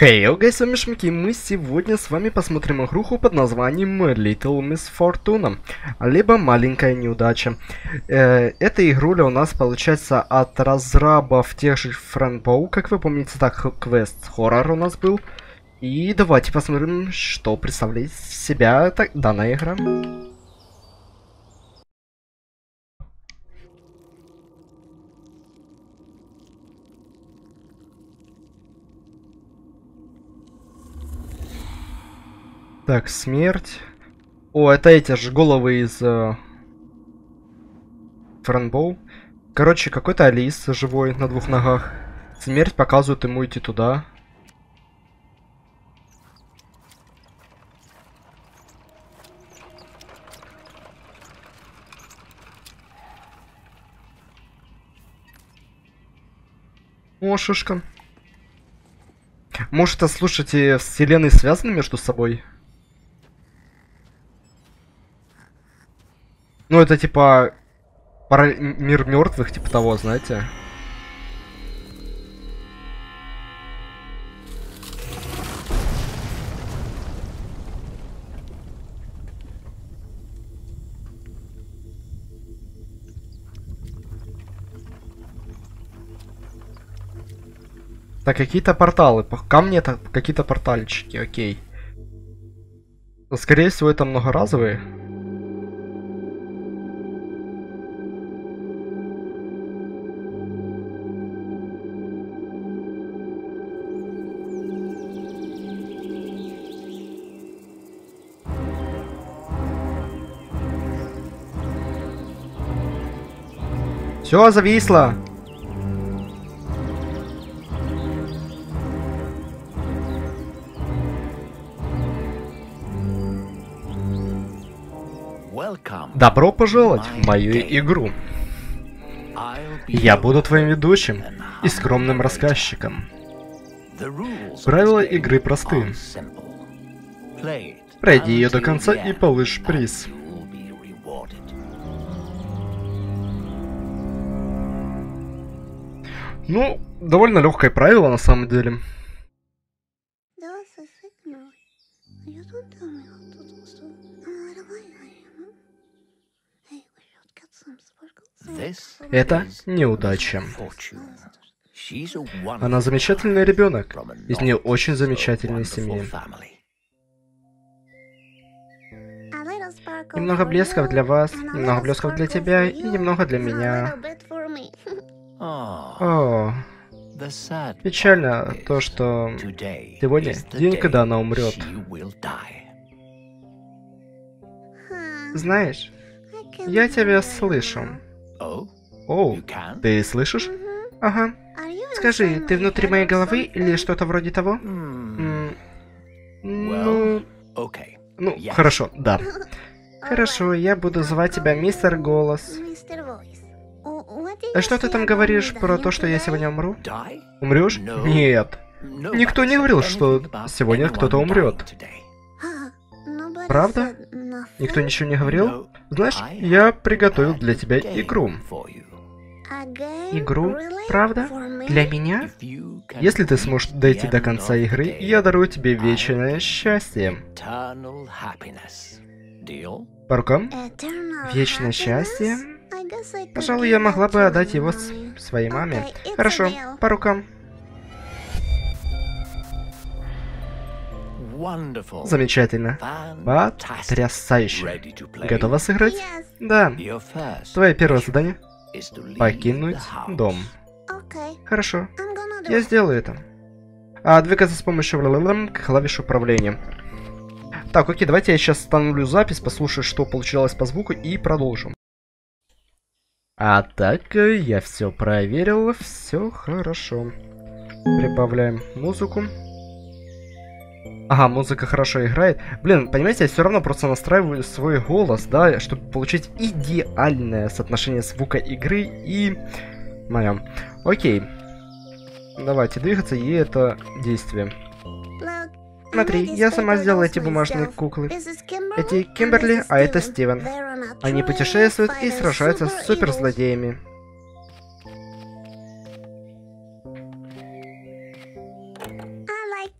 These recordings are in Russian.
Хей, hey, okay, с вами Шмики, мы сегодня с вами посмотрим игруху под названием Little Miss Fortuna, либо Маленькая неудача. Э, эта игруля у нас получается от разрабов тех же Фрэнбоу, как вы помните, так квест хоррор у нас был. И давайте посмотрим, что представляет себя так, данная игра. Так, смерть. О, это эти же головы из э, Френбоу. Короче, какой-то Алис живой на двух ногах. Смерть показывает ему идти туда. О, шишка. Может, это, слушайте, вселенные связаны между собой? Ну, это типа пара... мир мертвых, типа того, знаете. Так, какие-то порталы. Камни это какие-то портальчики, окей. Скорее всего, это многоразовые. Все зависло. Добро пожаловать в мою игру. Я буду твоим ведущим и скромным рассказчиком. Правила игры просты. Пройди ее до конца и получишь приз. Ну, довольно легкое правило на самом деле. Это неудача. Она замечательный ребенок из не очень замечательной семьи. Немного блесков для вас, немного блесков для тебя и немного для меня. О, печально то, что сегодня день, когда она умрет. Знаешь, я тебя слышу. О, ты слышишь? Ага. Скажи, ты внутри моей головы или что-то вроде того? Ну... Ну, хорошо, да. Хорошо, я буду звать тебя мистер Голос. А что ты там говоришь про то, что я сегодня умру? Умрешь? Нет. Никто не говорил, что сегодня кто-то умрет. Правда? Никто ничего не говорил? Знаешь, я приготовил для тебя игру. Игру? Правда? Для меня? Если ты сможешь дойти до конца игры, я дарую тебе вечное счастье. По рукам? Вечное счастье? Пожалуй, я могла бы отдать его своей маме. Хорошо, по рукам. Замечательно. Потрясающе. Готова сыграть? Да. Твое первое задание? Покинуть дом. Хорошо. Я сделаю это. А, двигаться с помощью клавиш управления. Так, окей, давайте я сейчас остановлю запись, послушаю, что получилось по звуку и продолжим. А так, я все проверил, все хорошо. Прибавляем музыку. Ага, музыка хорошо играет. Блин, понимаете, я все равно просто настраиваю свой голос, да, чтобы получить идеальное соотношение звука игры и моем. Окей. Давайте двигаться, и это действие. Смотри, я сама сделала эти бумажные куклы. Эти Кимберли, а это Стивен. Они путешествуют и сражаются с суперзлодеями.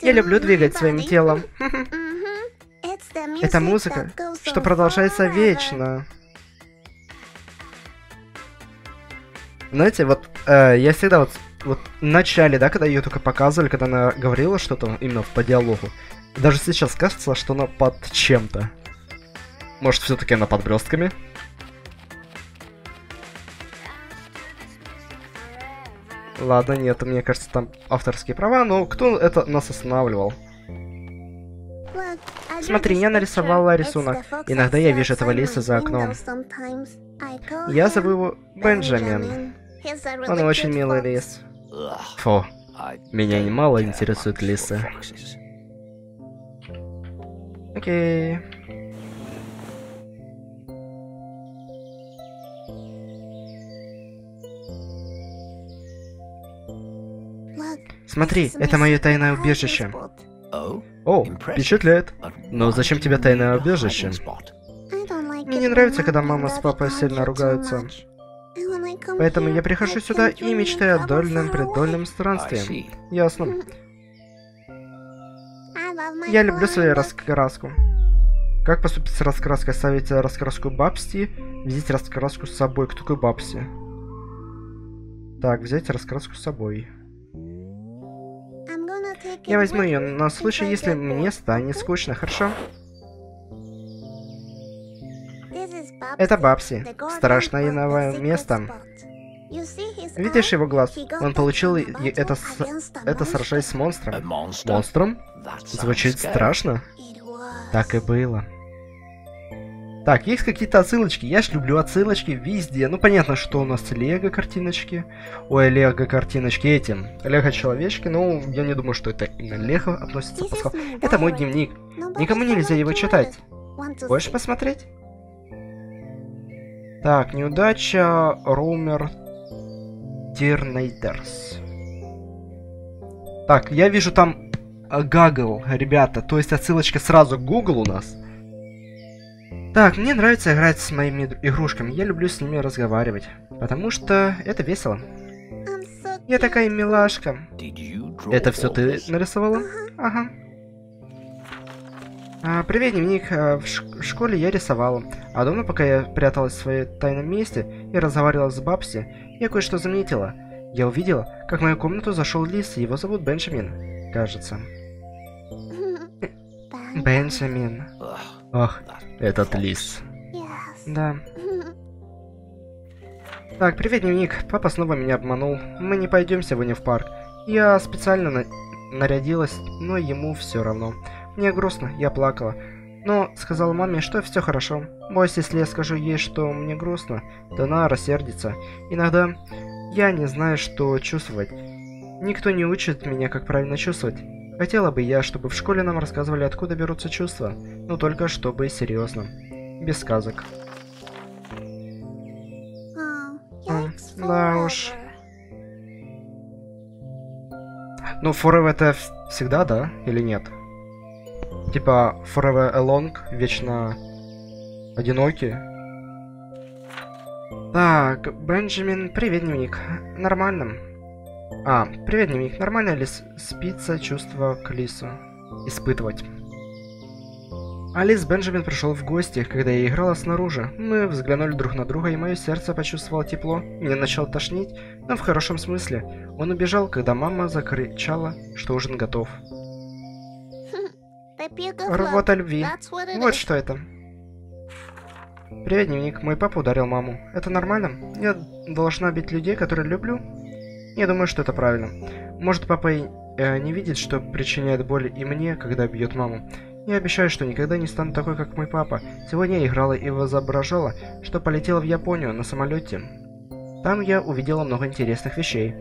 Я люблю двигать своим телом. Это музыка, что продолжается вечно. Знаете, вот э, я всегда вот, вот в начале, да, когда ее только показывали, когда она говорила что-то именно по диалогу, даже сейчас кажется, что она под чем-то. Может, все-таки она под блестками? Ладно, нет, мне кажется, там авторские права, но кто это нас останавливал? Смотри, я нарисовала рисунок. Иногда я вижу этого лиса за окном. Я зову его Бенджамин. Он очень милый лис. Фу, меня немало интересуют лисы. Окей. Смотри, это мое тайное убежище. О, впечатляет. Но зачем тебе тайное убежище? Мне не нравится, когда мама с папой сильно ругаются. Поэтому я прихожу сюда и мечтаю о дольном предольном странстве. Ясно. Я люблю свою раскраску. Как поступить с раскраской? Ставить раскраску Бабсти, взять раскраску с собой. Кто такой Бабси? Так, взять раскраску с собой. Я возьму ее на случай, если мне станет скучно, хорошо? Это Бабси. Страшное новое место. Видишь его глаз? Он получил это, с... это сражаясь с монстром. Монстром? Звучит страшно. Так и было. Так, есть какие-то отсылочки. Я ж люблю отсылочки везде. Ну, понятно, что у нас лего картиночки. Ой, лего картиночки эти. Лего человечки. Ну, я не думаю, что это именно лего относится. Поскольку... Это мой дневник. Никому нельзя его читать. Хочешь посмотреть? Так, неудача. Румер. Дирнейдерс. Так, я вижу там Гагл, ребята. То есть отсылочка сразу к Google у нас. Так, мне нравится играть с моими игрушками. Я люблю с ними разговаривать. Потому что это весело. Я такая милашка. Это все ты нарисовала? Ага. А, привет, дневник. А, в, школе я рисовала. А дома, пока я пряталась в своем тайном месте и разговаривала с Бабси, я кое-что заметила. Я увидела, как в мою комнату зашел лис, его зовут Бенджамин, кажется. Бенджамин. Ах, этот лис. Да. Так, привет, дневник. Папа снова меня обманул. Мы не пойдем сегодня в парк. Я специально на... нарядилась, но ему все равно. Мне грустно, я плакала. Но сказала маме, что все хорошо. Боюсь, если я скажу ей, что мне грустно, то она рассердится. Иногда я не знаю, что чувствовать. Никто не учит меня, как правильно чувствовать. Хотела бы я, чтобы в школе нам рассказывали, откуда берутся чувства, но только чтобы серьезно. Без сказок. А, да уж. Ну, forever это всегда, да? Или нет? Типа, forever alone, вечно одинокий. Так, Бенджамин, привет, дневник. Нормально. А, привет, дневник. Нормально ли спится чувство к Лису? Испытывать. Алис Бенджамин пришел в гости, когда я играла снаружи. Мы взглянули друг на друга, и мое сердце почувствовало тепло. Меня начало тошнить, но в хорошем смысле. Он убежал, когда мама закричала, что ужин готов. Работа любви. Вот что это. Привет, дневник. Мой папа ударил маму. Это нормально? Я должна бить людей, которые люблю? Я думаю, что это правильно. Может, папа и, э, не видит, что причиняет боль и мне, когда бьет маму. Я обещаю, что никогда не стану такой, как мой папа. Сегодня я играла и изображала, что полетела в Японию на самолете. Там я увидела много интересных вещей.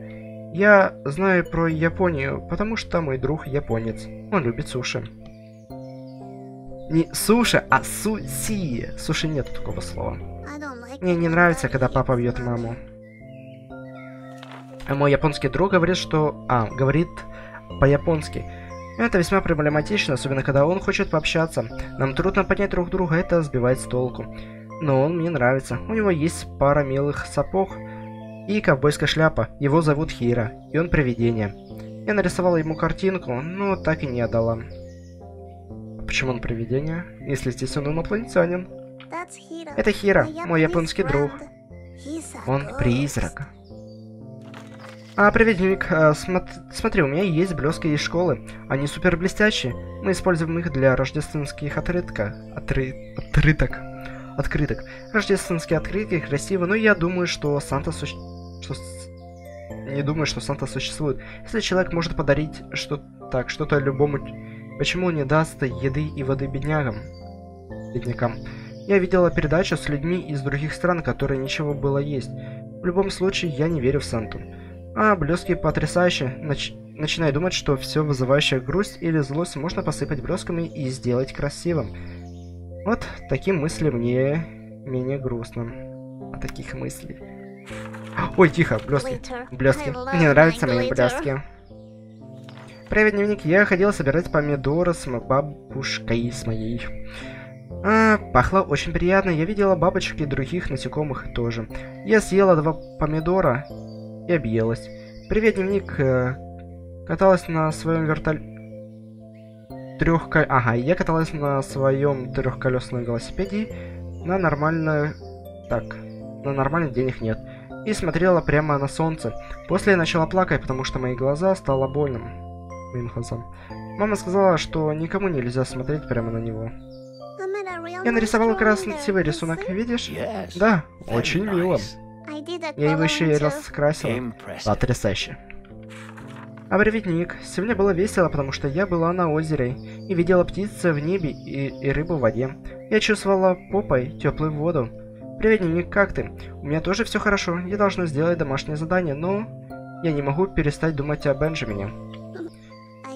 Я знаю про Японию, потому что мой друг японец. Он любит суши. Не суши, а суси. Суши нет такого слова. Мне не нравится, когда папа бьет маму. Мой японский друг говорит, что... А, говорит по-японски. Это весьма проблематично, особенно когда он хочет пообщаться. Нам трудно понять друг друга, это сбивает с толку. Но он мне нравится. У него есть пара милых сапог и ковбойская шляпа. Его зовут Хира, и он привидение. Я нарисовала ему картинку, но так и не отдала. Почему он привидение, если здесь он инопланетянин? Это Хира, мой японский друг. Он призрак. А, привет, Ник. А, смотри, у меня есть блески из школы. Они супер блестящие. Мы используем их для рождественских открытка. Отры... Открыток. Открыток. Рождественские открытки красивы, но я думаю, что Санта суще... что... Не думаю, что Санта существует. Если человек может подарить что так, что-то любому... Почему не даст еды и воды беднягам? Беднякам. Я видела передачу с людьми из других стран, которые ничего было есть. В любом случае, я не верю в Санту. А, блески потрясающе. Нач... Начинаю думать, что все вызывающее грусть или злость можно посыпать блесками и сделать красивым. Вот таким мысли мне менее грустно. От таких мыслей. Ой, тихо, блески. Блески. Мне нравятся мои блески. Привет, дневник. Я ходил собирать помидоры с бабушкой с моей. А, пахло очень приятно. Я видела бабочек и других насекомых тоже. Я съела два помидора и объелась. Привет, дневник. Э, каталась на своем вертолете... Трехкол... Ага, я каталась на своем трехколесном велосипеде на нормальную... Так, на нормальных денег нет. И смотрела прямо на солнце. После я начала плакать, потому что мои глаза стало больным. Моим глазам. Мама сказала, что никому нельзя смотреть прямо на него. Я нарисовала красивый рисунок, видишь? Да, очень мило. Я его еще и раскрасила. Потрясающе. А привет, Ник. Сегодня было весело, потому что я была на озере и видела птицы в небе и, и рыбу в воде. Я чувствовала попой теплую воду. Привет, Ник, как ты? У меня тоже все хорошо. Я должна сделать домашнее задание, но я не могу перестать думать о Бенджамине.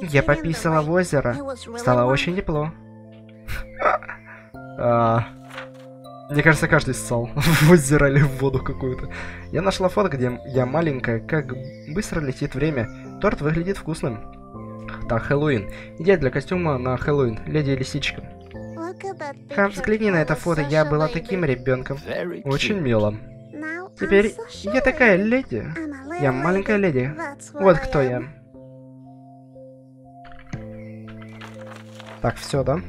Я пописала в озеро. Стало очень тепло. А, мне кажется, каждый ссал в озеро или в воду какую-то. Я нашла фото, где я маленькая, как быстро летит время. Торт выглядит вкусным. Так, Хэллоуин. Идея для костюма на Хэллоуин. Леди Лисичка. Ха, взгляни на это фото, я была таким ребенком. Очень мило. Теперь я такая леди. Я маленькая леди. Вот кто я. Так, все, да?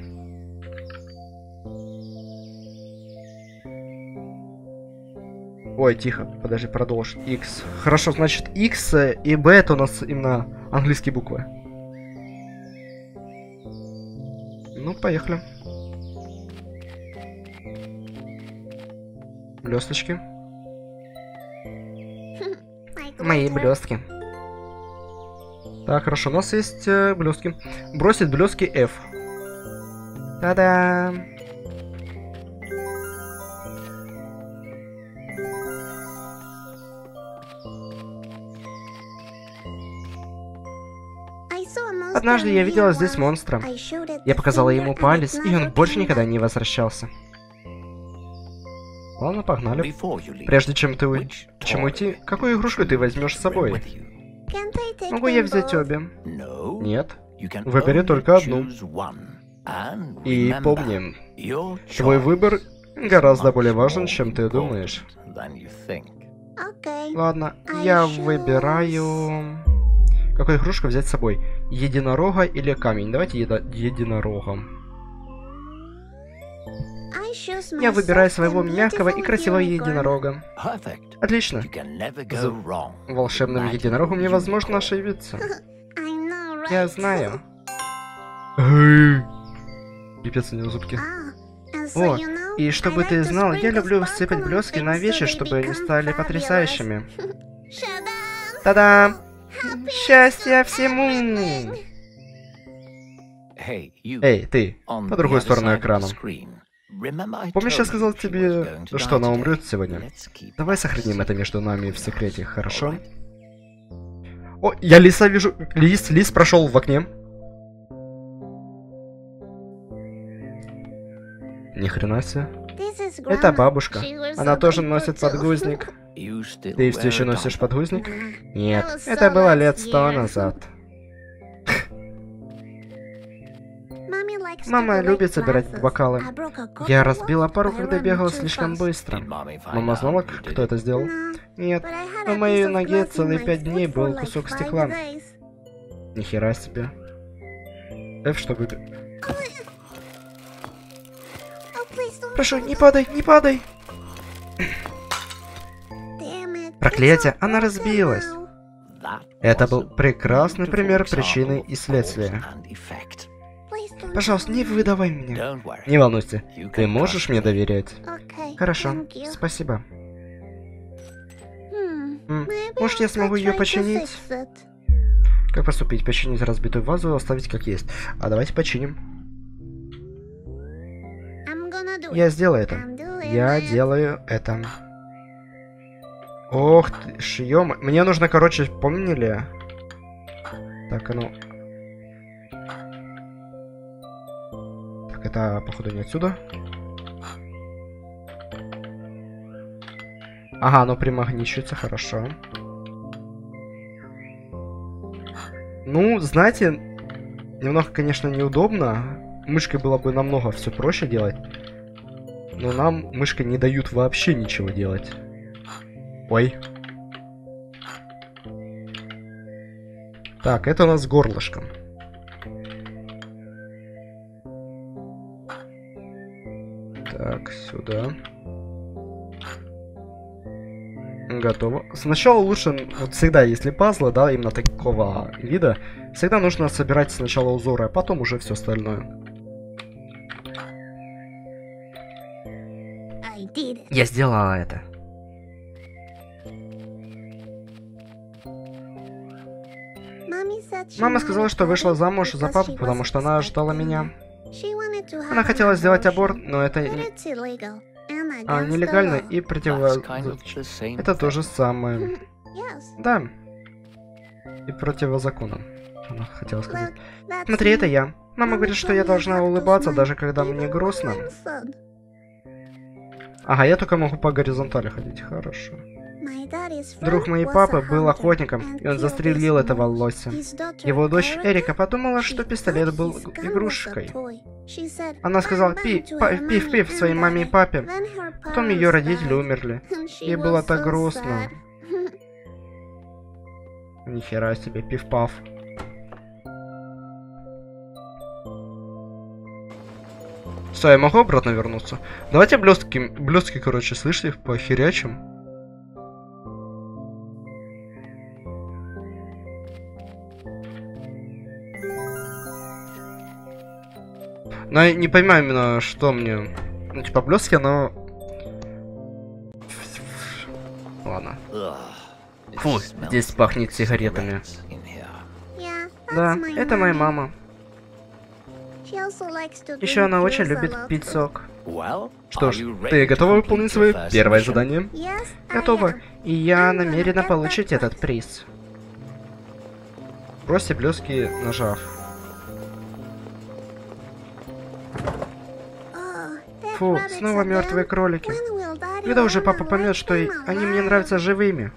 Ой, тихо, подожди, продолжь. X. Хорошо, значит, X и B это у нас именно английские буквы. Ну, поехали. Блесточки. Мои блестки. Так, хорошо, у нас есть э, блестки. Бросит блестки F. Та-да! Однажды я видела здесь монстра. Я показала ему палец, и он больше никогда не возвращался. Ладно, погнали. Прежде чем ты уй... чем уйти, какую игрушку ты возьмешь с собой? Могу я взять обе? Нет. Выбери только одну. И помни, твой выбор гораздо более важен, чем ты думаешь. Ладно, я выбираю... Какую игрушку взять с собой? Единорога или камень? Давайте еда... единорога. Я выбираю своего мягкого и красивого единорога. Отлично. За волшебным единорогом невозможно ошибиться. Я знаю. Пипец у него зубки. О, и чтобы ты знал, я люблю всыпать блески на вещи, чтобы они стали потрясающими. Та-дам! Счастья всему! Эй, ты, по другой сторону экрана. Помнишь, я сказал тебе, что она умрет сегодня? Давай сохраним это между нами в секрете, хорошо? О, я лиса вижу. Лис, лис прошел в окне. Ни хрена себе. Это бабушка. Она тоже носит подгузник. Ты все еще носишь подгузник? Нет, это было лет сто назад. Мама любит собирать бокалы. Я разбила пару, когда бегала слишком быстро. Мама знала, кто это сделал? Нет, на моей ноге целые пять дней был кусок стекла. Нихера себе. F, чтобы... Прошу, не падай, не падай! Проклятие, она разбилась. Это был прекрасный пример причины и следствия. Пожалуйста, не выдавай меня. Не волнуйся, ты можешь мне доверять? Хорошо, спасибо. Может, я смогу ее починить? Как поступить? Починить разбитую вазу оставить как есть. А давайте починим. Я сделаю это. Я делаю это. Ох ты, шьем. Мне нужно, короче, помнили? Так, а ну... Так, это, походу, не отсюда. Ага, оно примагничивается, хорошо. Ну, знаете, немного, конечно, неудобно. Мышкой было бы намного все проще делать. Но нам мышкой не дают вообще ничего делать. Ой. Так, это у нас горлышком. Так, сюда. Готово. Сначала лучше, вот всегда, если пазлы, да, именно такого вида, всегда нужно собирать сначала узоры, а потом уже все остальное. Я сделала это. Мама сказала, что вышла замуж за папу, потому что она ждала меня. Она хотела сделать аборт, но это а, нелегально и противо... Это то же самое. Да. И противозаконно. Она хотела сказать. Смотри, это я. Мама говорит, что я должна улыбаться, даже когда мне грустно. Ага, я только могу по горизонтали ходить. Хорошо. Друг моей папы был охотником, и он застрелил этого лося. Его дочь Эрика подумала, что пистолет был игрушкой. Она сказала «пи, пив, пив» своей маме и папе. Потом ее родители умерли. Ей было так грустно. Нихера себе, пив-пав. Все, я могу обратно вернуться? Давайте блестки, блестки, короче, слышите, по херячим. Но я не понимаю именно, что мне... Ну, типа, блестки, но... Ладно. Фу, здесь пахнет сигаретами. Да, это моя мама. Еще она очень любит пить сок. Что ж, ты готова выполнить свое первое задание? Готова. И я намерена получить этот приз. Бросьте блестки, нажав. Фу, снова мертвые кролики. Когда уже папа поймет, что они мне нравятся живыми?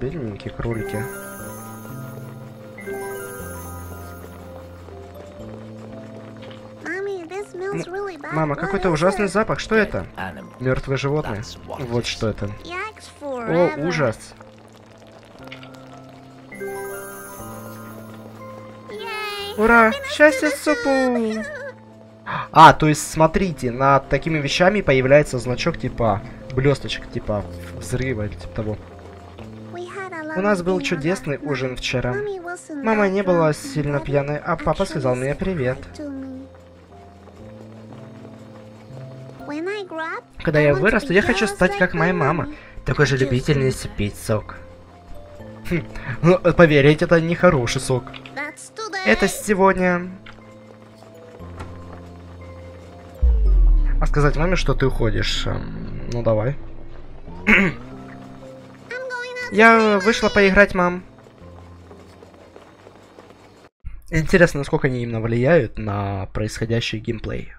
Бедненькие кролики. Мама, какой-то ужасный запах. Что это? Мертвые животные. Вот что это. О, ужас. Ура! Счастье супу! А, то есть, смотрите, над такими вещами появляется значок типа блесточек, типа взрыва или типа того. У нас был чудесный ужин вчера. Мама не была сильно пьяной, а папа сказал мне привет. Когда я вырасту, я хочу стать как моя мама, такой же любительницей пить сок. Хм, ну, поверить, это не хороший сок. Это сегодня А сказать маме, что ты уходишь? Эм, ну давай. Я вышла поиграть, мам. Интересно, насколько они именно влияют на происходящий геймплей.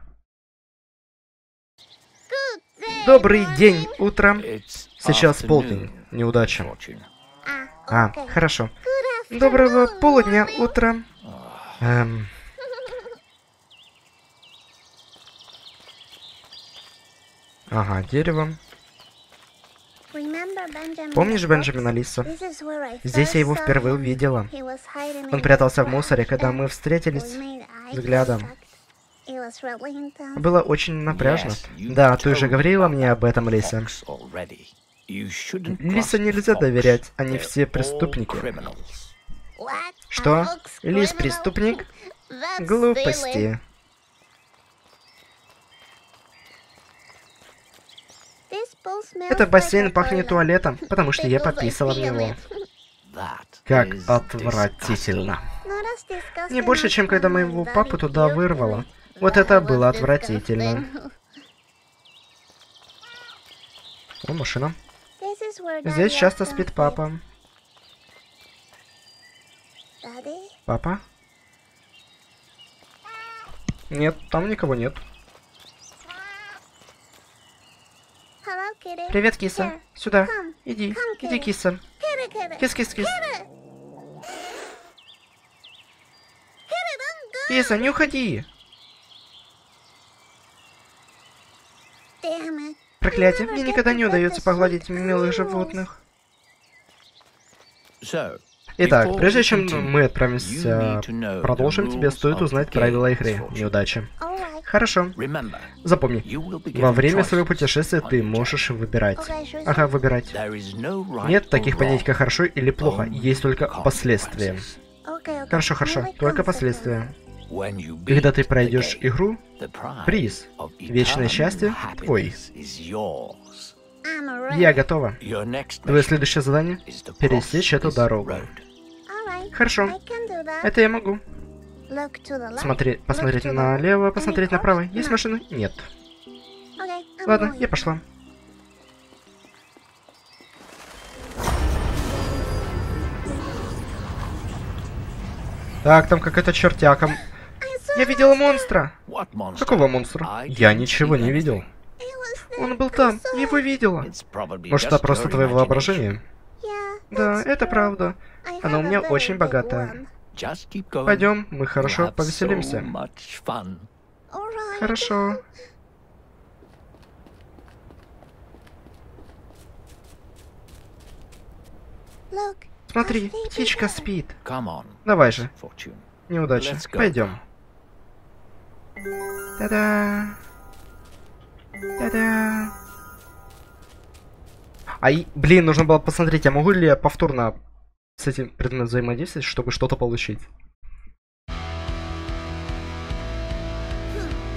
Добрый день, утром. Сейчас полдень. Неудача. А, хорошо. Доброго полудня, утра. Эм, Ага, дерево. Помнишь Бенджамина Лису? Здесь я его впервые увидела. Он прятался в мусоре, когда мы встретились взглядом. Было очень напряжно. Да, ты уже говорила мне об этом, Лиса. Лиса нельзя доверять, они все преступники. Что? Лис преступник? Глупости. Этот бассейн пахнет туалетом, потому что я пописала в него. Как отвратительно. Не больше, чем когда моего папу туда вырвало. Вот это было отвратительно. О, машина. Здесь часто спит папа. Папа? Нет, там никого нет. Привет, киса. Сюда. Иди. Иди, киса. Кис-кис-кис. Киса, не уходи. Проклятие, мне никогда не удается погладить милых животных. Итак, прежде чем мы отправимся, продолжим, тебе стоит узнать правила игры. Неудачи. Хорошо. Запомни, во время своего путешествия ты можешь выбирать. Ага, выбирать. Нет таких понятий, как хорошо или плохо, есть только последствия. Хорошо, хорошо, только последствия. Когда ты пройдешь игру, приз, вечное счастье твой. Я готова. Твое следующее задание — пересечь эту дорогу. Хорошо. Это я могу. Смотри, посмотреть налево, посмотреть направо. Есть машины? Нет. Ладно, я пошла. Так, там какая-то чертяка. Я видела монстра. Какого монстра? Я ничего не видел. Он был там, я его видела. Может, это просто твое воображение? Да, это правда. Она у меня очень богатая. Пойдем, мы хорошо повеселимся. Хорошо. Смотри, птичка спит. Давай же. Неудача. Пойдем. Та-да. Та-да. Ай, блин, нужно было посмотреть, а могу ли я повторно с этим предметом взаимодействовать, чтобы что-то получить?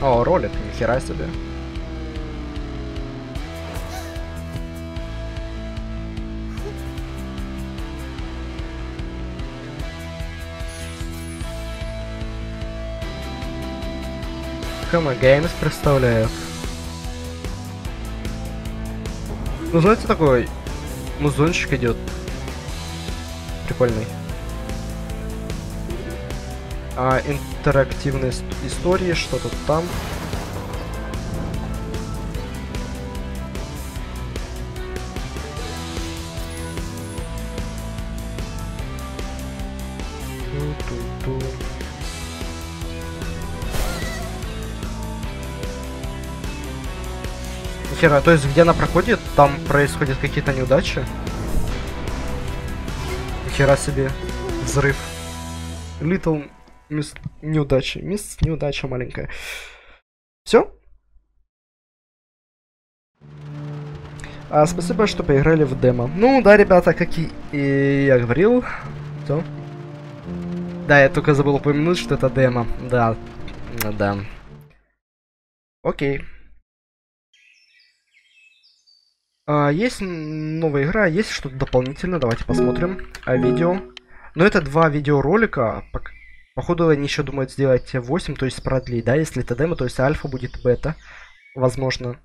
О, ролик, нихера себе. Хама Games представляет. Ну, знаете, такой музончик идет. Прикольный. А, интерактивные истории, что-то там. Хера, то есть где она проходит, там происходят какие-то неудачи? Хера себе. Взрыв. Little Miss неудача. Мисс неудача маленькая. Все? А, спасибо, что поиграли в демо. Ну да, ребята, как и, и я говорил. Все. Да, я только забыл упомянуть, что это демо. Да. Да. Окей. А, есть новая игра, есть что-то дополнительное, давайте посмотрим. А, видео. Но это два видеоролика. Походу они еще думают сделать 8, то есть продлить, да, если это демо, то есть альфа будет бета. Возможно.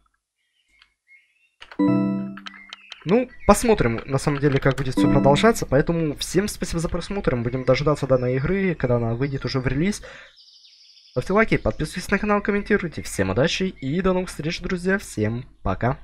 Ну, посмотрим, на самом деле, как будет все продолжаться. Поэтому всем спасибо за просмотр. Будем дожидаться данной игры, когда она выйдет уже в релиз. Ставьте лайки, подписывайтесь на канал, комментируйте. Всем удачи и до новых встреч, друзья. Всем пока.